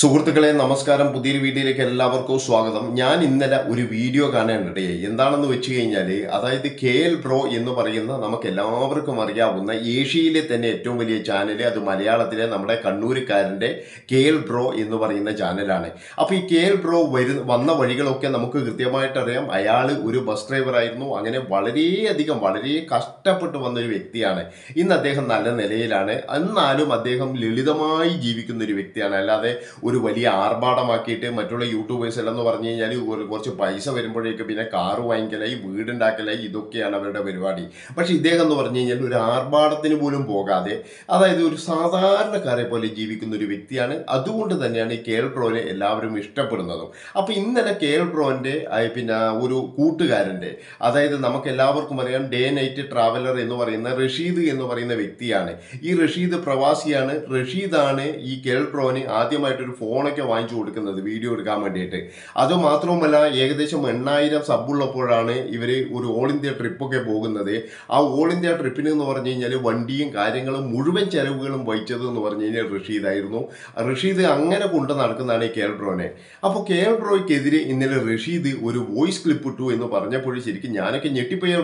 സുഹൃത്തുക്കളെ നമസ്കാരം. പുതിയൊരു വീഡിയോയിലേക്ക് എല്ലാവർക്കും സ്വാഗതം. ഞാൻ ഇന്നലെ ഒരു വീഡിയോ കാണാനിടയായി. എന്താണെന്ന് വെച്ച് കഴിഞ്ഞാൽ അതായത് കെ എൽ ബ്രോ എന്ന് പറയുന്ന നമുക്ക് എല്ലാവർക്കും അറിയാവുന്ന ഏഷ്യയിലെ തന്നെ ഏറ്റവും വലിയ ചാനൽ അത് മലയാളത്തിലെ നമ്മുടെ കണ്ണൂരുകാരന്റെ കെ എൽ ബ്രോ എന്ന് പറയുന്ന ചാനലാണ്. അപ്പോൾ ഈ കെ എൽ ബ്രോ വരു വന്ന വഴികളൊക്കെ നമുക്ക് കൃത്യമായിട്ട് അറിയാം. അയാൾ ഒരു ബസ് ഡ്രൈവറായിരുന്നു അങ്ങനെ വളരെയധികം വളരെ കഷ്ടപ്പെട്ട് വന്നൊരു വ്യക്തിയാണ്. ഇന്ന് അദ്ദേഹം നല്ല നിലയിലാണ്. എന്നാലും അദ്ദേഹം ലളിതമായി ജീവിക്കുന്ന ഒരു വ്യക്തിയാണ്. അല്ലാതെ ഒരു വലിയ ആർഭാടമാക്കിയിട്ട് മറ്റുള്ള യൂട്യൂബേഴ്സ് എല്ലാം പറഞ്ഞു കഴിഞ്ഞാൽ കുറച്ച് പൈസ വരുമ്പോഴേക്ക് പിന്നെ കാറ് വാങ്ങിക്കലായി വീടുണ്ടാക്കലായി ഇതൊക്കെയാണ് അവരുടെ പരിപാടി. പക്ഷെ ഇദ്ദേഹം എന്ന് പറഞ്ഞു കഴിഞ്ഞാൽ ഒരു ആർഭാടത്തിന് പോലും പോകാതെ അതായത് ഒരു സാധാരണക്കാരെ പോലെ ജീവിക്കുന്ന ഒരു വ്യക്തിയാണ്. അതുകൊണ്ട് തന്നെയാണ് ഈ കേൾ പ്രോനെ എല്ലാവരും ഇഷ്ടപ്പെടുന്നതും. അപ്പോൾ ഇന്നലെ കേൾ പ്രോന്റെ പിന്നെ ഒരു കൂട്ടുകാരന്റെ അതായത് നമുക്ക് എല്ലാവർക്കും അറിയാം ഡേ നൈറ്റ് ട്രാവലർ എന്ന് പറയുന്ന റഷീദ് എന്ന് പറയുന്ന വ്യക്തിയാണ്. ഈ റഷീദ് പ്രവാസിയാണ്. റഷീദാണ് ഈ കേൾ പ്രോന് ആദ്യമായിട്ടൊരു ഫോണൊക്കെ വാങ്ങിച്ചു കൊടുക്കുന്നത് വീഡിയോ എടുക്കാൻ വേണ്ടിയിട്ട്. അത് മാത്രവുമല്ല ഏകദേശം എണ്ണായിരം സബുള്ളപ്പോഴാണ് ഇവർ ഒരു ഓൾ ഇന്ത്യ ട്രിപ്പൊക്കെ പോകുന്നത്. ആ ഓൾ ഇന്ത്യ ട്രിപ്പിന് എന്ന് പറഞ്ഞു കഴിഞ്ഞാൽ വണ്ടിയും കാര്യങ്ങളും മുഴുവൻ ചെലവുകളും വഹിച്ചത് എന്ന് പറഞ്ഞു കഴിഞ്ഞാൽ റഷീദായിരുന്നു റഷീദ് അങ്ങനെ കൊണ്ട് നടക്കുന്നതാണ് ഈ എൽ ബ്രോനെ അപ്പോൾ കെ എൽ ബ്രോയ്ക്കെതിരെ ഇന്നലെ റഷീദ് ഒരു വോയിസ് ക്ലിപ്പ് ഇട്ടു എന്ന് പറഞ്ഞപ്പോഴും ശരിക്കും ഞാനൊക്കെ ഞെട്ടിപ്പോയി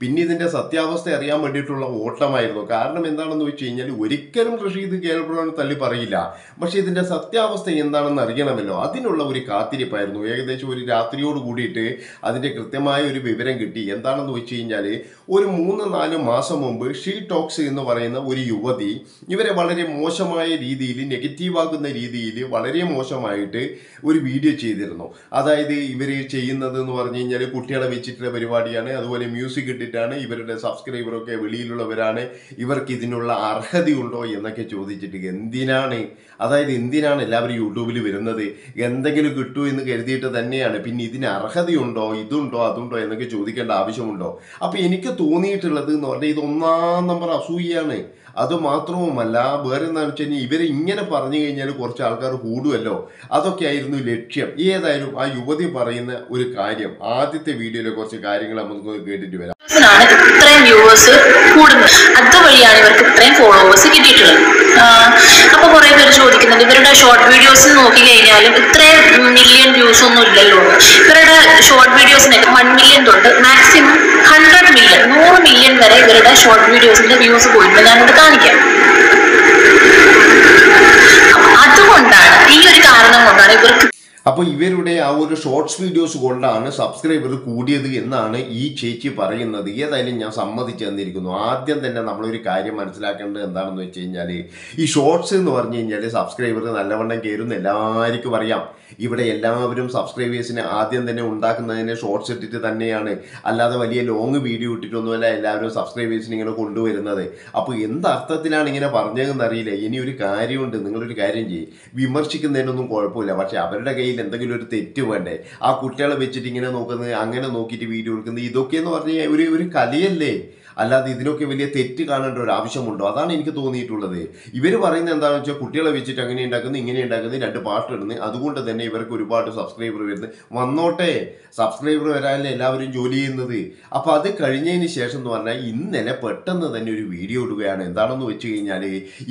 പിന്നെ ഇതിന്റെ സത്യാവസ്ഥ അറിയാൻ വേണ്ടിയിട്ടുള്ള ഓട്ടമായിരുന്നു. കാരണം എന്താണെന്ന് വെച്ച് കഴിഞ്ഞാൽ ഒരിക്കലും റഷീദ് കേൾ ബ്രോനെ തള്ളി പറയില്ല. പക്ഷേ ഇതിന്റെ സത്യാവസ്ഥ എന്താണെന്ന് അറിയണമല്ലോ? അതിനുള്ള ഒരു കാത്തിരിപ്പായിരുന്നു. ഏകദേശം ഒരു രാത്രിയോട് കൂടിയിട്ട് അതിന്റെ കൃത്യമായ ഒരു വിവരം കിട്ടി. എന്താണെന്ന് വെച്ച് കഴിഞ്ഞാൽ ഒരു മൂന്ന് നാല് മാസം മുമ്പ് ഷീ ടോക്സ് എന്ന് പറയുന്ന ഒരു യുവതി ഇവരെ വളരെ മോശമായ രീതിയിൽ നെഗറ്റീവാകുന്ന രീതിയിൽ വളരെ മോശമായിട്ട് ഒരു വീഡിയോ ചെയ്തിരുന്നു. അതായത് ഇവർ ചെയ്യുന്നത് എന്ന് പറഞ്ഞു കഴിഞ്ഞാൽ കുട്ടികളെ വെച്ചിട്ടുള്ള പരിപാടിയാണ്. അതുപോലെ മ്യൂസിക് ഇട്ടിട്ടാണ് ഇവരുടെ സബ്സ്ക്രൈബറൊക്കെ വെളിയിലുള്ളവരാണ്. ഇവർക്ക് ഇതിനുള്ള അർഹതയുണ്ടോ എന്നൊക്കെ ചോദിച്ചിട്ട് എന്തിനാണ് അതായത് എന്തിനാണ് എല്ലാവരും യൂട്യൂബിൽ വരുന്നത്? എന്തെങ്കിലും കിട്ടൂ എന്ന് കരുതിയിട്ട് തന്നെയാണ്. പിന്നെ ഇതിന് അർഹതയുണ്ടോ? ഇതുണ്ടോ? അതുണ്ടോ? എന്നൊക്കെ ചോദിക്കേണ്ട ആവശ്യമുണ്ടോ? അപ്പോൾ എനിക്ക് തോന്നിയിട്ടുള്ളത് എന്ന് പറഞ്ഞാൽ ഇത് ഒന്നാം നമ്പർ അസൂയാണ് അത് മാത്രവുമല്ല വേറെ എന്താണെന്ന് വെച്ച് കഴിഞ്ഞാൽ ഇവരെ ഇങ്ങനെ പറഞ്ഞു കഴിഞ്ഞാൽ കുറച്ച് ആൾക്കാർ കൂടുമല്ലോ അതൊക്കെ ആയിരുന്നു ലക്ഷ്യം. ഏതായാലും ആ യുവതി പറയുന്ന ഒരു കാര്യം. ആദ്യത്തെ വീഡിയോയിലെ കുറച്ച് കാര്യങ്ങൾ നമുക്ക് കേട്ടിട്ട് വരാം. ഇത്രയും വ്യൂവേഴ്സ് കൂടുന്നത് അതുവഴിയാണ് ഇവർക്ക് ഇത്രയും ഫോളോവേഴ്സ് കിട്ടിയിട്ടുള്ളത്. അപ്പൊ കുറെ പേര് ചോദിക്കുന്നുണ്ട്. ഇവരുടെ ഷോർട്ട് വീഡിയോസ് നോക്കി കഴിഞ്ഞാലും ഇത്രയും മില്യൺ വ്യൂസ് ഒന്നും ഇല്ലല്ലോ. ഇവരുടെ ഷോർട്ട് വീഡിയോസിനൊക്കെ വൺ മില്യൺ തൊട്ട് മാക്സിമം ഹൺഡ്രഡ് മില്യൺ നൂറ് മില്യൺ വരെ ഇവരുടെ ഷോർട്ട് വീഡിയോസിന്റെ വ്യൂസ് പോയിട്ടുണ്ട്. ഞാനിത് കാണിക്കാം. അതുകൊണ്ടാണ് ഈ ഒരു കാരണം കൊണ്ടാണ് ഇവർക്ക് അപ്പോൾ ഇവരുടെ ആ ഒരു ഷോർട്സ് വീഡിയോസ് കൊണ്ടാണ് സബ്സ്ക്രൈബർ കൂടിയത് എന്നാണ് ഈ ചേച്ചി പറയുന്നത്. ഏതായാലും ഞാൻ സമ്മതിച്ചു തന്നിരിക്കുന്നു. ആദ്യം തന്നെ നമ്മളൊരു കാര്യം മനസ്സിലാക്കേണ്ടത് എന്താണെന്ന് വെച്ച് കഴിഞ്ഞാൽ ഈ ഷോർട്സ് എന്ന് പറഞ്ഞു കഴിഞ്ഞാൽ സബ്സ്ക്രൈബർ നല്ലവണ്ണം കയറുന്ന എല്ലാവർക്കും അറിയാം. ഇവിടെ എല്ലാവരും സബ്സ്ക്രൈബേഴ്സിനെ ആദ്യം തന്നെ ഉണ്ടാക്കുന്നതിന് ഷോർട്സ് ഇട്ടിട്ട് തന്നെയാണ്. അല്ലാതെ വലിയ ലോങ് വീഡിയോ ഇട്ടിട്ടൊന്നുമല്ല എല്ലാവരും സബ്സ്ക്രൈബേഴ്സിനെ ഇങ്ങനെ കൊണ്ടുവരുന്നത്. അപ്പോൾ എന്ത് അർത്ഥത്തിലാണ് ഇങ്ങനെ പറഞ്ഞതെന്ന് അറിയില്ല. ഇനി ഒരു കാര്യമുണ്ട്. നിങ്ങളൊരു കാര്യം ചെയ്യും. വിമർശിക്കുന്നതിനൊന്നും കുഴപ്പമില്ല. പക്ഷേ അവരുടെ കയ്യിൽ എന്തെങ്കിലും ഒരു തെറ്റ് വേണ്ടേ? ആ കുട്ടികളെ വെച്ചിട്ട് ഇങ്ങനെ നോക്കുന്നത് അങ്ങനെ നോക്കിയിട്ട് വീഡിയോ എടുക്കുന്നത് ഇതൊക്കെ എന്ന് പറഞ്ഞാൽ ഒരു ഒരു കലയല്ലേ? അല്ലാതെ ഇതിനൊക്കെ വലിയ തെറ്റ് കാണേണ്ട ഒരു ആവശ്യമുണ്ടോ? അതാണ് എനിക്ക് തോന്നിയിട്ടുള്ളത്. ഇവർ പറയുന്നത് എന്താണെന്ന് വെച്ചാൽ കുട്ടികളെ വെച്ചിട്ട് അങ്ങനെ ഉണ്ടാക്കുന്നത് ഇങ്ങനെ ഉണ്ടാക്കുന്നത് രണ്ട് പാട്ട് ഇടുന്നത്. അതുകൊണ്ട് തന്നെ ഇവർക്ക് ഒരുപാട് സബ്സ്ക്രൈബർ വരുന്നത്. വന്നോട്ടെ സബ്സ്ക്രൈബർ വരാനല്ലേ എല്ലാവരും ജോലി ചെയ്യുന്നത്. അപ്പോൾ അത് കഴിഞ്ഞതിന് ശേഷം എന്ന് പറഞ്ഞാൽ ഇന്നലെ പെട്ടെന്ന് തന്നെ ഒരു വീഡിയോ ഇടുകയാണ്. എന്താണെന്ന് വെച്ച് കഴിഞ്ഞാൽ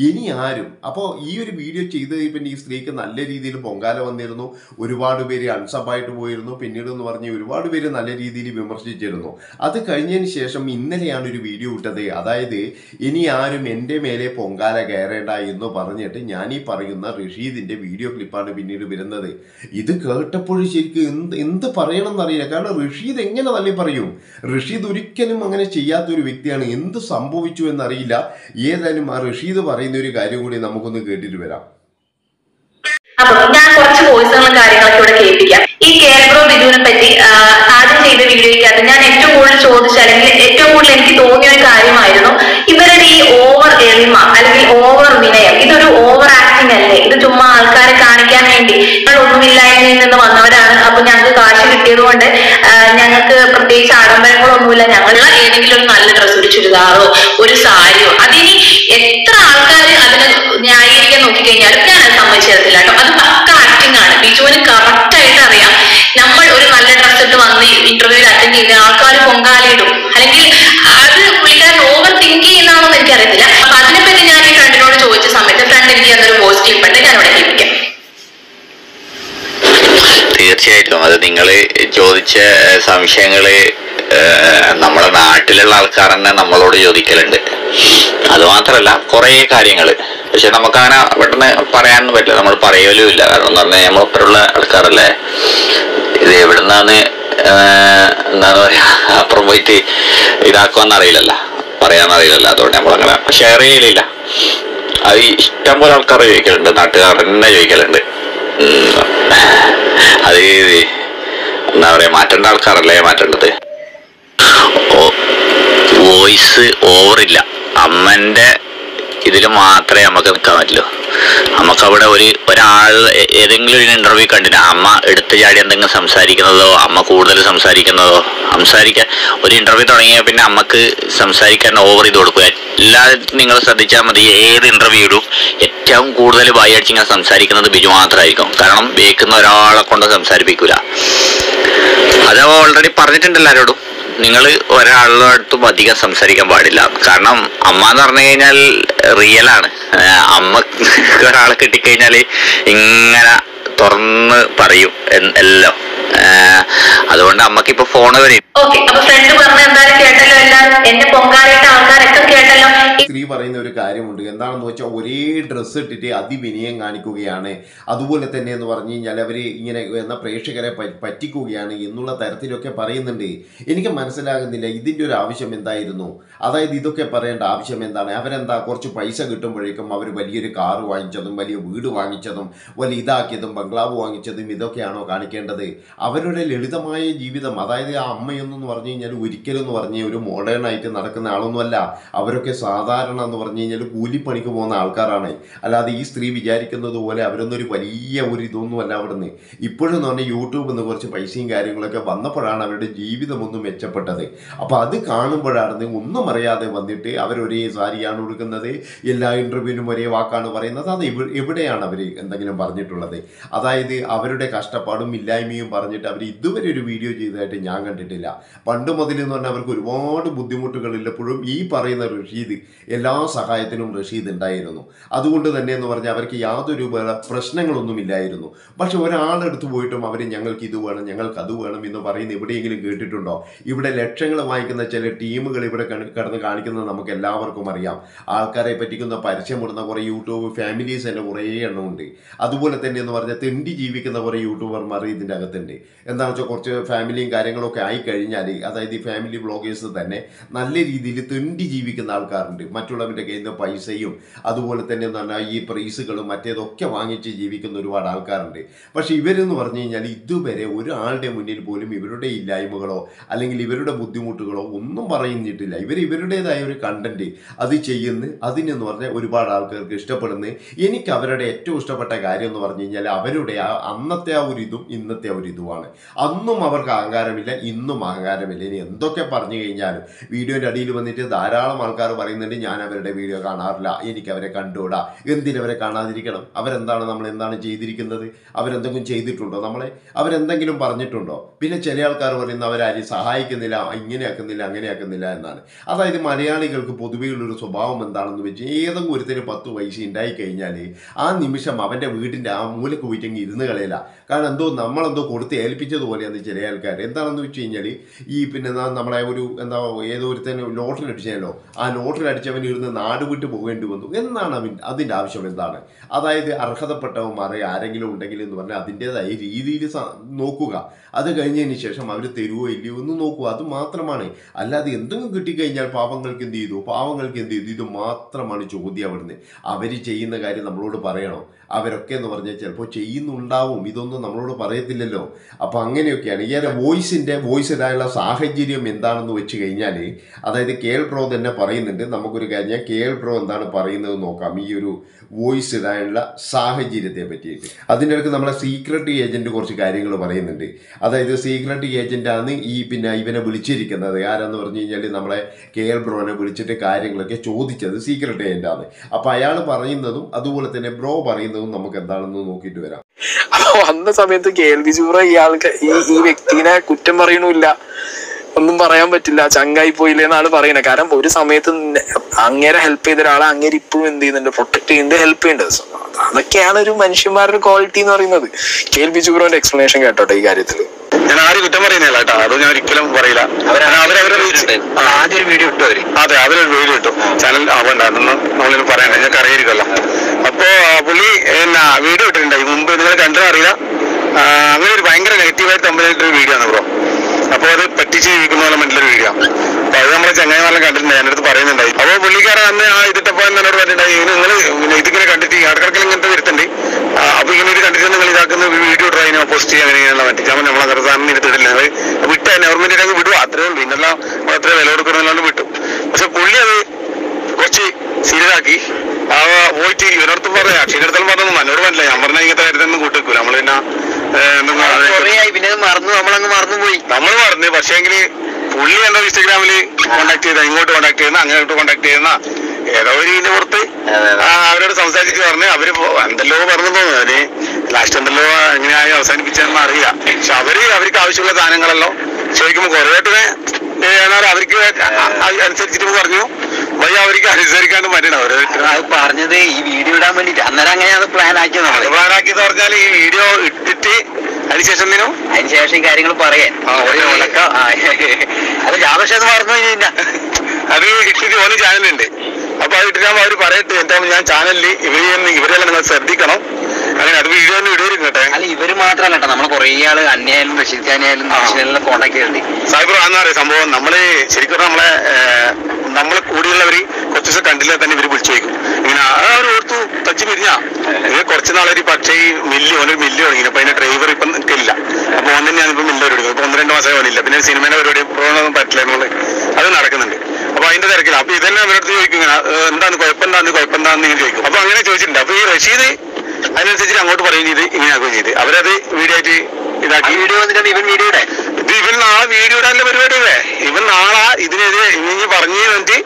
ഇനി ആരും അപ്പോൾ ഈ ഒരു വീഡിയോ ചെയ്ത് പിന്നെ ഈ സ്ത്രീക്ക് നല്ല രീതിയിൽ പൊങ്കാല വന്നിരുന്നു ഒരുപാട് പേര് അൺസബായിട്ട് പോയിരുന്നു പിന്നീട് എന്ന് പറഞ്ഞ് ഒരുപാട് പേര് നല്ല രീതിയിൽ വിമർശിച്ചിരുന്നു. അത് കഴിഞ്ഞതിന് ശേഷം ഇന്നലെയാണ് ഒരു വീഡിയോ ഇട്ടത്. അതായത് ഇനി ആരും എന്റെ മേലെ പൊങ്കാല കയറേണ്ട എന്ന് പറഞ്ഞിട്ട് ഞാൻ ഈ പറയുന്ന റഷീദിന്റെ വീഡിയോ ക്ലിപ്പാണ് പിന്നീട് വരുന്നത്. ഇത് കേട്ടപ്പോഴും ശരിക്കും എന്ത് എന്ത് പറയണം എന്നറിയില്ല. കാരണം റഷീദ് എങ്ങനെ തള്ളി പറയും? റഷീദ് ഒരിക്കലും അങ്ങനെ ചെയ്യാത്ത ഒരു വ്യക്തിയാണ്. എന്ത് സംഭവിച്ചു എന്നറിയില്ല. ഏതായാലും ആ റഷീദ് പറയുന്ന ഒരു കാര്യം കൂടി നമുക്കൊന്ന് കേട്ടിട്ട് വരാം. ഞാൻ കുറച്ച് വോയിസുകളും കാര്യങ്ങളൊക്കെ ഇവിടെ കേൾപ്പിക്കാം. ഈ കേരള ബിജുവിനെ പറ്റി ആദ്യം ചെയ്ത വീഡിയോയ്ക്കകത്ത് ഞാൻ ഏറ്റവും കൂടുതൽ ചോദിച്ച അല്ലെങ്കിൽ ഏറ്റവും കൂടുതൽ എനിക്ക് തോന്നിയ ഒരു കാര്യമായിരുന്നു ഇവരുടെ ഈ ഓവർ എളിമ അല്ലെങ്കിൽ ഓവർ വിനയം. ഇതൊരു ഓവർ ആക്ടിങ് അല്ലേ? ഇത് ചുമ്മാ ആൾക്കാരെ കാണിക്കാൻ വേണ്ടി. ഞങ്ങൾ ഒന്നുമില്ലായ്മയിൽ നിന്ന് വന്നവരാണ്. അപ്പൊ ഞങ്ങൾക്ക് കാശ് കിട്ടിയത് കൊണ്ട് ഞങ്ങൾക്ക് പ്രത്യേകിച്ച് ആഡംബരങ്ങളൊന്നുമില്ല. ഞങ്ങളുടെ ഏതെങ്കിലും ഒരു നല്ല ഡ്രസ്സ് ഒരു ചുരിദാറോ ഒരു സാരിയോ. അതിനി സംശയങ്ങൾ നമ്മുടെ നാട്ടിലുള്ള ആൾക്കാർ തന്നെ നമ്മളോട് ചോദിക്കലുണ്ട്. അത് മാത്രമല്ല കുറേ കാര്യങ്ങൾ പക്ഷെ നമുക്കങ്ങനെ പെട്ടെന്ന് പറയാനൊന്നും പറ്റില്ല. നമ്മൾ പറയലും ഇല്ല. കാരണം എന്ന് പറഞ്ഞാൽ നമ്മളൊപ്പരുള്ള ആൾക്കാരല്ലേ? ഇത് എവിടുന്നാന്ന് എന്താണ് പറയാ അപ്പുറം പോയിട്ട് ഇതാക്കുമെന്ന് പറയാന്ന് പറയാന്നറിയില്ലല്ലോ അതുകൊണ്ട് നമ്മളങ്ങനെ ഷെയർ ചെയ്യലില്ല. അത് ഇഷ്ടംപോലെ ആൾക്കാർ ചോദിക്കലുണ്ട്. നാട്ടുകാർ തന്നെ ചോദിക്കലുണ്ട് എന്താ മാറ്റേണ്ട ആൾക്കാരല്ലേ മാറ്റേണ്ടത്? വോയിസ് ഓവറില്ല. അമ്മന്റെ ഇതിൽ മാത്രമേ നമുക്ക് നിൽക്കാൻ പറ്റുള്ളൂ. നമുക്കവിടെ ഒരു ഒരാൾ ഏതെങ്കിലും ഒരു ഇന്റർവ്യൂ കണ്ടില്ല അമ്മ എടുത്തു ചാടി എന്തെങ്കിലും സംസാരിക്കുന്നതോ അമ്മ കൂടുതൽ സംസാരിക്കുന്നതോ സംസാരിക്കാൻ ഒരു ഇന്റർവ്യൂ തുടങ്ങിയാൽ പിന്നെ അമ്മയ്ക്ക് സംസാരിക്കാൻ ഓവർ ചെയ്ത് കൊടുക്കുക. എല്ലാ നിങ്ങൾ ശ്രദ്ധിച്ചാൽ മതി ഏത് ഇന്റർവ്യൂ ഇടും. ഏറ്റവും കൂടുതൽ വായടിച്ച് ഇങ്ങനെ സംസാരിക്കുന്നത് ബിജു മാത്രമായിരിക്കും. കാരണം ബേക്കുന്ന ഒരാളെ കൊണ്ട് സംസാരിപ്പിക്കൂല. അത് ഓൾറെഡി പറഞ്ഞിട്ടുണ്ട് എല്ലാവരോടും നിങ്ങൾ ഒരാളുടെ അടുത്തും അധികം സംസാരിക്കാൻ പാടില്ല. കാരണം അമ്മ എന്ന് പറഞ്ഞു കഴിഞ്ഞാൽ റിയലാണ് അമ്മ ഒരാളെ കിട്ടിക്കഴിഞ്ഞാൽ ഇങ്ങനെ തുറന്ന് പറയും എല്ലാം. അതുകൊണ്ട് അമ്മയ്ക്ക് ഇപ്പൊ ഫോണ് വരെ. ഓക്കെ അപ്പൊ ഫ്രണ്ട് പറഞ്ഞ എന്തായാലും കേട്ടല്ലോ എല്ലാരും എന്റെ പൊങ്കാലയിട്ട ആൾക്കാരൊക്കെ കേട്ടല്ലോ. സ്ത്രീ പറയുന്ന കാര്യമുണ്ട്. എന്താണെന്ന് വെച്ചാൽ ഒരേ ഡ്രസ്സ് ഇട്ടിട്ട് അതിവിനയം കാണിക്കുകയാണ്. അതുപോലെ തന്നെ എന്ന് പറഞ്ഞു കഴിഞ്ഞാൽ അവർ ഇങ്ങനെ എന്ന പ്രേക്ഷകരെ പറ്റിക്കുകയാണ് എന്നുള്ള തരത്തിലൊക്കെ പറയുന്നുണ്ട്. എനിക്ക് മനസ്സിലാകുന്നില്ല ഇതിന്റെ ഒരു ആവശ്യം എന്തായിരുന്നു? അതായത് ഇതൊക്കെ പറയേണ്ട ആവശ്യം എന്താണ്? അവരെന്താ കുറച്ച് പൈസ കിട്ടുമ്പോഴേക്കും അവർ വലിയൊരു കാറ് വാങ്ങിച്ചതും വലിയ വീട് വാങ്ങിച്ചതും വലിയ ഇതാക്കിയതും ബംഗ്ലാവ് വാങ്ങിച്ചതും ഇതൊക്കെയാണോ കാണിക്കേണ്ടത്? അവരുടെ ലളിതമായ ജീവിതം അതായത് ആ അമ്മയൊന്നെന്ന് പറഞ്ഞു കഴിഞ്ഞാൽ ഒരിക്കലും എന്ന് പറഞ്ഞ ഒരു മോഡേൺ ആയിട്ട് നടക്കുന്ന ആളൊന്നുമല്ല. അവരൊക്കെ സാധാരണ എന്ന് പറഞ്ഞു കഴിഞ്ഞാൽ കൂലിപ്പണിക്ക് പോകുന്ന ആൾക്കാരാണ്. അല്ലാതെ ഈ സ്ത്രീ വിചാരിക്കുന്നത് പോലെ അവരൊന്നും ഒരു വലിയ ഒരു ഇതൊന്നുമല്ല അവിടുന്ന്. ഇപ്പോഴും എന്ന് പറഞ്ഞാൽ യൂട്യൂബിൽ നിന്ന് കുറച്ച് പൈസയും കാര്യങ്ങളൊക്കെ വന്നപ്പോഴാണ് അവരുടെ ജീവിതം ഒന്ന് മെച്ചപ്പെട്ടത്. അപ്പോൾ അത് കാണുമ്പോഴാണ് ഒന്നും അറിയാതെ വന്നിട്ട് അവരൊരേ സാരിയാണ് കൊടുക്കുന്നത് എല്ലാ ഇന്റർവ്യൂവിനും ഒരേ വാക്കാണ് പറയുന്നത്. അത് എവി- എവിടെയാണ് അവർ എന്തെങ്കിലും പറഞ്ഞിട്ടുള്ളത്? അതായത് അവരുടെ കഷ്ടപ്പാടും ഇല്ലായ്മയും പറഞ്ഞിട്ട് അവർ ഇതുവരെ ഒരു വീഡിയോ ചെയ്തതായിട്ട് ഞാൻ കണ്ടിട്ടില്ല. പണ്ട് മുതലെന്ന് പറഞ്ഞാൽ അവർക്ക് ഒരുപാട് ബുദ്ധിമുട്ടുകളില്ലപ്പോഴും ഈ പറയുന്ന റഷീദ് എല്ലാ സഹായത്തിനും റഷീദ് ഉണ്ടായിരുന്നു. അതുകൊണ്ട് തന്നെ എന്ന് പറഞ്ഞാൽ അവർക്ക് യാതൊരു പ്രശ്നങ്ങളൊന്നുമില്ലായിരുന്നു. പക്ഷെ ഒരാളെടുത്ത് പോയിട്ടും അവർ ഞങ്ങൾക്ക് ഇത് വേണം ഞങ്ങൾക്ക് അത് വേണം എന്ന് പറയുന്ന എവിടെയെങ്കിലും കേട്ടിട്ടുണ്ടോ? ഇവിടെ ലക്ഷങ്ങൾ വാങ്ങിക്കുന്ന ചില ടീമുകൾ ഇവിടെ കടന്ന് കാണിക്കുന്നത് നമുക്ക് എല്ലാവർക്കും അറിയാം. ആൾക്കാരെ പറ്റിക്കുന്ന പരസ്യമിടുന്ന കുറേ യൂട്യൂബ് ഫാമിലീസ് തന്നെ കുറേ എണ്ണമുണ്ട് അതുപോലെ തന്നെ എന്ന് പറഞ്ഞാൽ തെണ്ടി ജീവിക്കുന്ന കുറേ യൂട്യൂബർമാർ ഇതിന്റെ അകത്തുണ്ട്. എന്താണെന്ന് വെച്ചാൽ കുറച്ച് ഫാമിലിയും കാര്യങ്ങളൊക്കെ ആയി കഴിഞ്ഞാൽ അതായത് ഈ ഫാമിലി ബ്ലോഗേഴ്സ് തന്നെ നല്ല രീതിയിൽ തെണ്ടി ജീവിക്കുന്ന ആൾക്കാരുണ്ട്. മറ്റുള്ളവരുടെ കയ്യിൽ നിന്ന് പൈസയും അതുപോലെ തന്നെ എന്ന് പറഞ്ഞാൽ ഈ പ്രൈസുകളും മറ്റേതൊക്കെ വാങ്ങിച്ച് ജീവിക്കുന്ന ഒരുപാട് ആൾക്കാരുണ്ട്. പക്ഷേ ഇവരെന്ന് പറഞ്ഞു കഴിഞ്ഞാൽ ഇതുവരെ ഒരാളുടെ മുന്നിൽ പോലും ഇവരുടെ ഇല്ലായ്മകളോ അല്ലെങ്കിൽ ഇവരുടെ ബുദ്ധിമുട്ടുകളോ ഒന്നും പറയുന്നിട്ടില്ല. ഇവർ ഇവരുടേതായ ഒരു കണ്ടന്റ് അത് ചെയ്യുന്നു. അതിനെന്ന് പറഞ്ഞാൽ ഒരുപാട് ആൾക്കാർക്ക് ഇഷ്ടപ്പെടുന്നു. എനിക്ക് അവരുടെ ഏറ്റവും ഇഷ്ടപ്പെട്ട കാര്യം എന്ന് പറഞ്ഞു കഴിഞ്ഞാൽ അവരുടെ ആ അന്നത്തെ ആ ഒരു ഇതും ഇന്നത്തെ ആ ഒരു ഇതുമാണ്. അന്നും അവർക്ക് അഹങ്കാരമില്ല ഇന്നും അഹങ്കാരമില്ല. ഇനി എന്തൊക്കെ പറഞ്ഞു കഴിഞ്ഞാലും വീഡിയോന്റെ അടിയിൽ വന്നിട്ട് ധാരാളം ആൾക്കാർ പറയുന്നുണ്ട് ഞാൻ അവരുടെ വീഡിയോ കാണാറില്ല. എനിക്ക് അവരെ കണ്ടുകൂടാ? എന്തിനവരെ കാണാതിരിക്കണം? അവരെന്താണ് നമ്മൾ എന്താണ് ചെയ്തിരിക്കുന്നത്? അവരെന്തെങ്കിലും ചെയ്തിട്ടുണ്ടോ നമ്മളെ? അവരെന്തെങ്കിലും പറഞ്ഞിട്ടുണ്ടോ? പിന്നെ ചില ആൾക്കാർ പറയുന്ന അവരാരും സഹായിക്കുന്നില്ല ഇങ്ങനെ ആക്കുന്നില്ല അങ്ങനെ ആക്കുന്നില്ല എന്നാണ്. അതായത് മലയാളികൾക്ക് പൊതുവെയുള്ളൊരു സ്വഭാവം എന്താണെന്ന് വെച്ച് ഏതെങ്കിലും ഒരുത്തിന് പത്ത് പൈസ ഉണ്ടായി കഴിഞ്ഞാൽ ആ നിമിഷം അവന്റെ വീടിന്റെ ആ മൂലക്ക് പോയിട്ടെങ്കിൽ ഇരുന്ന് കളയില്ല കാരണം എന്തോ നമ്മളെന്തോ കൊടുത്ത് ഏൽപ്പിച്ചതുപോലെയാണ് ചില ആൾക്കാർ എന്താണെന്ന് വെച്ച് കഴിഞ്ഞാൽ ഈ പിന്നെ നമ്മളെ ഒരു എന്താ ഏതോ ഒരുത്തന്നെ ലോട്ടറി അടിച്ചാലോ? ആ ലോട്ടറി അടിച്ചവൻ ഇരുന്ന് നാട് വിട്ട് പോകേണ്ടി വന്നു? എന്നാണ് അവൻ അതിന്റെ ആവശ്യം എന്താണ്? അതായത് അർഹതപ്പെട്ടവന്മാരെ ആരെങ്കിലും ഉണ്ടെങ്കിൽ എന്ന് പറഞ്ഞാൽ അതിന്റെതായ രീതിയിൽ നോക്കുക. അത് കഴിഞ്ഞതിന് ശേഷം അവർ തരുവോ ഇല്ലയോ എന്ന് നോക്കുക. അത് മാത്രമാണ്. അല്ലാതെ എന്തെങ്കിലും കിട്ടിക്കഴിഞ്ഞാൽ പാവങ്ങൾക്ക് എന്ത് ചെയ്തു? പാവങ്ങൾക്ക് എന്ത് ചെയ്തു? ഇത് മാത്രമാണ് ചോദ്യം അവിടുന്ന്. അവർ ചെയ്യുന്ന കാര്യം നമ്മളോട് പറയണോ? അവരൊക്കെ എന്ന് പറഞ്ഞാൽ ചിലപ്പോൾ ചെയ്യുന്നുണ്ടാവും. ഇതൊന്നും നമ്മളോട് പറയത്തില്ലല്ലോ. അപ്പോൾ അങ്ങനെയൊക്കെയാണ്. ഒരു വോയിസിന്റെ വോയിസ് ഇടാനുള്ള സാഹചര്യം എന്താണെന്ന് വെച്ച് കഴിഞ്ഞാൽ അതായത് കേൾ എൽ പ്രോ തന്നെ പറയുന്നുണ്ട്. നമുക്കൊരു കാര്യം കെ എൽ ബ്രോ എന്താണ് പറയുന്നത് നോക്കാം. ഈ ഒരു വോയിസ് ഇടാനുള്ള സാഹചര്യത്തെ പറ്റിയിട്ട്. അതിന്റെ ഇടയ്ക്ക് നമ്മളെ സീക്രട്ട് ഏജന്റ് കുറച്ച് കാര്യങ്ങൾ പറയുന്നുണ്ട്. അതായത് സീക്രട്ട് ഏജന്റാണ് ഈ പിന്നെ ഇവനെ വിളിച്ചിരിക്കുന്നത്. ആരാന്ന് പറഞ്ഞു കഴിഞ്ഞാൽ നമ്മളെ കെ എൽ ബ്രോനെ വിളിച്ചിട്ട് കാര്യങ്ങളൊക്കെ ചോദിച്ചത് സീക്രട്ട് ഏജന്റാണ് അപ്പോൾ അയാൾ പറയുന്നതും അതുപോലെ തന്നെ ബ്രോ പറയുന്നതും നമുക്ക് എന്താണെന്ന് നോക്കിയിട്ട് വരാം. അപ്പൊ വന്ന സമയത്ത് കേൾവി ചൂറ ഇയാൾക്ക് ഈ ഈ വ്യക്തിനെ കുറ്റം പറയണില്ല ഒന്നും പറയാൻ പറ്റില്ല. ചങ്കായി പോയില്ലേ എന്നാണ് പറയുന്നത് കാരണം ഒരു സമയത്ത് അങ്ങേരെ ഹെൽപ്പ് ചെയ്ത ഒരാളെ അങ്ങേര് ഇപ്പോഴും എന്ത് ചെയ്യുന്നുണ്ട്? പ്രൊട്ടക്ട് ചെയ്യുന്നുണ്ട് ഹെൽപ്പ് ചെയ്യുന്നുണ്ട്. അതൊക്കെയാണ് ഒരു മനുഷ്യന്മാരുടെ ക്വാളിറ്റി എന്ന് പറയുന്നത്. കെ എൽ ബി ബ്രോന്റെ എക്സ്പ്ലനേഷൻ കേട്ടോട്ടെ ഈ കാര്യത്തിൽ? ഞാൻ ആരും കുറ്റം പറയുന്നില്ല കേട്ടോ. അത് ഞാൻ ഒരിക്കലും പറയില്ല. ആദ്യം ഒരു വീഡിയോ ഇട്ടു അവർ. അതെ അവരൊരു വീഡിയോ ഇട്ടു. ചാനൽ ആവണ്ടായിരുന്നു നമ്മളിന് പറയണ്ട ഞങ്ങൾക്ക് അറിയായിരിക്കുമല്ലോ അപ്പോ പുള്ളി എന്നാ വീഡിയോ ഇട്ടിട്ടുണ്ടായി. മുമ്പ് നിങ്ങൾ കണ്ടോ അറിയില്ല. അങ്ങനെ ഒരു ഭയങ്കര നെഗറ്റീവായിട്ട് തമ്മിലായിട്ടൊരു വീഡിയോ ആണ് ബ്രോ അപ്പൊ അത് പറ്റിച്ച് ജീവിക്കുന്ന പോലെ മറ്റുള്ളൊരു വീഡിയോ അപ്പൊ അത് നമ്മളെ ചങ്ങായിമാരെല്ലാം കണ്ടിട്ടുണ്ട് എന്റെ അടുത്ത് പറയുന്നുണ്ടായി. അപ്പോൾ പുള്ളിക്കാരൻ അന്ന് ആ ഇതിട്ടപ്പോ എന്നോട് പറഞ്ഞിട്ടുണ്ടായി നിങ്ങൾ ഇതിങ്ങനെ കണ്ടിട്ട് ഇടക്കിടക്കിൽ ഇങ്ങനത്തെ വരുത്തുണ്ട് അപ്പൊ ഇങ്ങനെ ഇത് കണ്ടിട്ട് നിങ്ങൾ ഇതാക്കുന്ന വീഡിയോ ഇട്ട് അതിനെ പോസ്റ്റ് ചെയ്യാൻ അങ്ങനെയുള്ള പറ്റി കാരണം നമ്മളെ നിർത്താൻ ഇരുത്തിട്ടില്ല വിട്ട ഗവൺമെന്റ് അങ്ങ് വിടുക അത്രേ ഉള്ളൂ. ഇന്നെല്ലാം അത്ര വില കൊടുക്കുന്നല്ലാണ്ട് വിട്ടു. പക്ഷെ പുള്ളി അത് കുറച്ച് സീരിയസാക്കി ആ പോയിട്ട് ഇവരടുത്ത് പറയാം. അക്ഷയുടെ അടുത്തും പറഞ്ഞു എന്നോട് പറഞ്ഞില്ല ഞാൻ പറഞ്ഞ ഇങ്ങനത്തെ കാര്യത്തിനൊന്നും കൂട്ടിക്കൂല. നമ്മൾ പിന്നെ പിന്നെ മറന്നു നമ്മളങ്ങ് മറന്നു പോയി നമ്മൾ മറന്നു പക്ഷേങ്കിൽ പുള്ളി എന്തോ ഇൻസ്റ്റഗ്രാമിൽ കോണ്ടാക്ട് ചെയ്ത ഇങ്ങോട്ട് കോണ്ടാക്ട് ചെയ്യുന്ന അങ്ങോട്ട് കോണ്ടാക്ട് ചെയ്യുന്ന ഏതോ ഒരു ഇതിന്റെ പുറത്ത് അവരോട് സംസാരിച്ച് പറഞ്ഞു അവർ എന്തല്ലോ പറഞ്ഞു തോന്നുന്നു. അവർ ലാസ്റ്റ് എന്തെല്ലോ എങ്ങനെയായി അവസാനിപ്പിച്ചതെന്ന് അറിയില്ല. പക്ഷെ അവർ അവർക്ക് ആവശ്യമുള്ള സാധനങ്ങളല്ലോ ചോദിക്കുമ്പോ കുറേ എന്നാൽ അവർക്ക് അനുസരിച്ചിട്ട് പറഞ്ഞു. വഴി അവർക്ക് അനുസരിക്കാണ്ട് പറ്റണം ഓരോരുത്തരും അത് പറഞ്ഞത് ഈ വീഡിയോ ഇടാൻ വേണ്ടിട്ട് അന്നേരം അങ്ങനെയാണ് പ്ലാൻ ആക്കിയത് നമ്മൾ. പ്ലാനാക്കിയെന്ന് പറഞ്ഞാൽ ഈ വീഡിയോ ഇട്ടിട്ട് അതിനുശേഷം എന്തിനും? അതിനുശേഷം ഈ കാര്യങ്ങൾ പറയാൻ. ആ, ഒരു ഉണക്ക. അത് ഞാൻ പക്ഷെ അത് മറന്നു കഴിഞ്ഞാ. അത് ഇട്ടിട്ട് ഓന് ചാനലുണ്ട് അപ്പൊ അത് ഇട്ടിട്ട് അവർ പറയട്ടെ എന്താ ഞാൻ ചാനലിൽ ഇവർ ഇവരെല്ലാം നിങ്ങൾ ശ്രദ്ധിക്കണം അങ്ങനെ അത് വീഡിയോ തന്നെ ഇടുവരും കേട്ടെ അല്ല ഇവർ മാത്രല്ല കേട്ടോ നമ്മൾ കുറേ ആൾ അന്യായാലും റഷീദ് ഖാനായാലും കോണ്ടാക്ട് ചെയ്തിട്ടുണ്ട് സാഹിബ് അതെന്ന് പറയാം സംഭവം നമ്മൾ ശരിക്കും നമ്മളെ നമ്മൾ കൂടിയുള്ളവര് കുറച്ച് ദിവസം കണ്ടില്ല തന്നെ ഇവർ വിളിച്ചു ചോദിക്കും. ഇങ്ങനെ ഒരു ഓർത്തു തച്ച് പിരിഞ്ഞാ? കുറച്ച് നാളൊരു പക്ഷേ ഈ മില്ല് ഓനൊരു മില്ല് തുടങ്ങി അപ്പൊ അതിന്റെ ഡ്രൈവർ ഇപ്പൊ നിൽക്കില്ല അപ്പൊ ഓൻ തന്നെയാണ് ഇപ്പൊ മില്ല് എടുക്കുന്നത് ഇപ്പൊ ഒന്ന് രണ്ട് മാസമേ ഓനില്ല. പിന്നെ സിനിമയുടെ പരിപാടി പോകണമെന്ന് പറ്റില്ല എന്നുള്ളത് അത് നടക്കുന്നുണ്ട്. അപ്പൊ അതിന്റെ തിരക്കില്ല അപ്പൊ ഇതന്നെ അവരടുത്ത് ചോദിക്കും ഇങ്ങനെ കുഴപ്പം എന്താണ് കുഴപ്പമെന്താന്ന്? ഇങ്ങനെ ചോദിക്കും. അപ്പൊ അങ്ങനെ ചോദിച്ചിട്ടുണ്ട്. അപ്പൊ ഈ റഷീദ് അതിനനുസരിച്ച് അങ്ങോട്ട് പറയുകയും ചെയ്ത് ഇങ്ങനെ ആക്കുകയും ചെയ്ത്. അവരത് വീഡിയോ ആയിട്ട് ഇതാക്കി. വീഡിയോ വന്നിട്ട് ഇവൻ വീഡിയോ ഇത് ഇവൻ നാളെ വീഡിയോ ഇടാനുള്ള പരിപാടിയല്ലേ ഇവൻ നാളെ ഇതിനെതിരെ ഇനി പറഞ്ഞു വേണ്ടി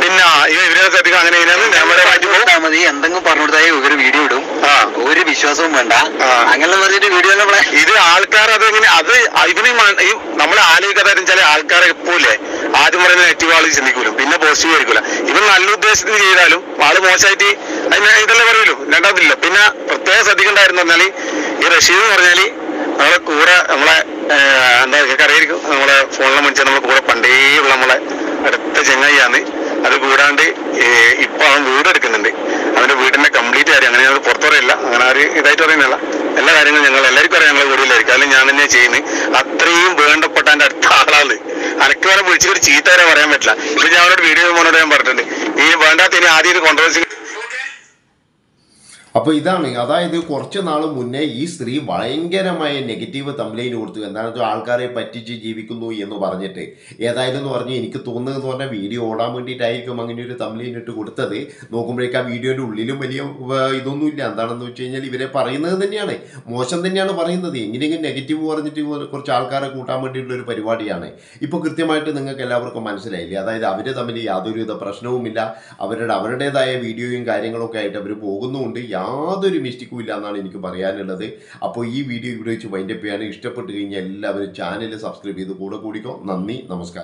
പിന്നെ ഇവ ഇവരെ അധികം അങ്ങനെ മതി. എന്തെങ്കിലും പറഞ്ഞു കൊടുത്താൽ ഒരു വീഡിയോ ഇടും. ഒരു വിശ്വാസവും വേണ്ട. അങ്ങനെ പറഞ്ഞിട്ട് വീഡിയോ ഇത് ആൾക്കാർ അതെങ്ങനെ അത് ഇവന് നമ്മളെ ആലോചിക്കാതെ വെച്ചാൽ ആൾക്കാരെ എപ്പോലെ ആദ്യം പറയുന്ന നെഗറ്റീവ് ആൾ ചിന്തിക്കൂലും. പിന്നെ പോസിറ്റീവ് ആയിരിക്കൂല. ഇവൻ നല്ല ഉദ്ദേശത്തിന് ചെയ്താലും ആൾ മോശമായിട്ട് അതിന് ഇതല്ലേ പറയൂലൂ രണ്ടാമതില്ല. പിന്നെ പ്രത്യേകം ശ്രദ്ധിക്കേണ്ടായിരുന്നു പറഞ്ഞാൽ ഈ റഷീദ് എന്ന് പറഞ്ഞാൽ നമ്മളെ കൂടെ നമ്മളെ എന്താ പറയുക അറിയായിരിക്കും നമ്മളെ ഫോണിലെ മനുഷ്യൻ നമ്മളെ കൂടെ പണ്ടേ ഉള്ള നമ്മളെ അടുത്ത ചെങ്ങായിയാണ്. അത് കൂടാണ്ട് ഇപ്പൊ അവൻ വീട് എടുക്കുന്നുണ്ട്. അവന്റെ വീടിന്റെ കംപ്ലീറ്റ് കാര്യം അങ്ങനെ ഞങ്ങൾ പുറത്തു പറയില്ല. അങ്ങനെ ആര് ഇതായിട്ട് പറയുന്നില്ല എല്ലാ കാര്യങ്ങളും ഞങ്ങൾ എല്ലാവർക്കും അറിയാം ഞങ്ങളെ കൂടുതലായിരിക്കും അല്ലെങ്കിൽ ഞാൻ തന്നെ ചെയ്യുന്നത്. അത്രയും വേണ്ടപ്പെട്ട എന്റെ അടുത്ത വിളിച്ചിട്ട് വരെ പറയാൻ പറ്റില്ല. ഇപ്പൊ ഞാൻ അവനോട് വീഡിയോ മോനോട് ഞാൻ പറഞ്ഞിട്ടുണ്ട്. ഈ വേണ്ടാത്ത ആദ്യം ഒരു കോൺട്രവേഴ്സി അപ്പോൾ ഇതാണ്. അതായത് കുറച്ച് നാൾ മുന്നേ ഈ സ്ത്രീ ഭയങ്കരമായ നെഗറ്റീവ് കംപ്ലൈന്റ് കൊടുത്തു. എന്താണെന്ന് വെച്ചാൽ ആൾക്കാരെ പറ്റിച്ച് ജീവിക്കുന്നു എന്ന് പറഞ്ഞിട്ട്. ഏതായാലും എന്ന് പറഞ്ഞ് എനിക്ക് തോന്നുന്നതെന്ന് പറഞ്ഞാൽ വീഡിയോ ഓടാൻ വേണ്ടിയിട്ടായിരിക്കും അങ്ങനെ ഒരു തമ്മിലൈൻ ഇട്ട് കൊടുത്തത്. നോക്കുമ്പോഴേക്ക് ആ വീഡിയോന്റെ ഉള്ളിലും വലിയ ഇതൊന്നും ഇതൊന്നുമില്ല. എന്താണെന്ന് വെച്ച് കഴിഞ്ഞാൽ ഇവരെ പറയുന്നത് തന്നെയാണ്. മോശം തന്നെയാണ് പറയുന്നത്. എങ്ങനെയെങ്കിലും നെഗറ്റീവ് പറഞ്ഞിട്ട് കുറച്ച് ആൾക്കാരെ കൂട്ടാൻ വേണ്ടിയിട്ടുള്ള ഒരു പരിപാടിയാണ്. ഇപ്പോൾ കൃത്യമായിട്ട് നിങ്ങൾക്ക് എല്ലാവർക്കും മനസ്സിലായില്ലേ? അതായത് അവർ തമ്മിൽ യാതൊരുവിധ പ്രശ്നവുമില്ല. അവരുടെ അവരുടേതായ വീഡിയോയും കാര്യങ്ങളൊക്കെ ആയിട്ട് അവർ പോകുന്നുമുണ്ട്. യാതൊരു മിസ്റ്റേക്കും ഇല്ല എന്നാണ് എനിക്ക് പറയാനുള്ളത്. അപ്പോൾ ഈ വീഡിയോ ഇവിടെ വെച്ച് വൈൻഡപ്പ് ചെയ്യാൻ ഇഷ്ടപ്പെട്ട് കഴിഞ്ഞാൽ എല്ലാവരും ചാനൽ സബ്സ്ക്രൈബ് ചെയ്ത് കൂടെ കൂടിക്കോ. നന്ദി നമസ്കാരം.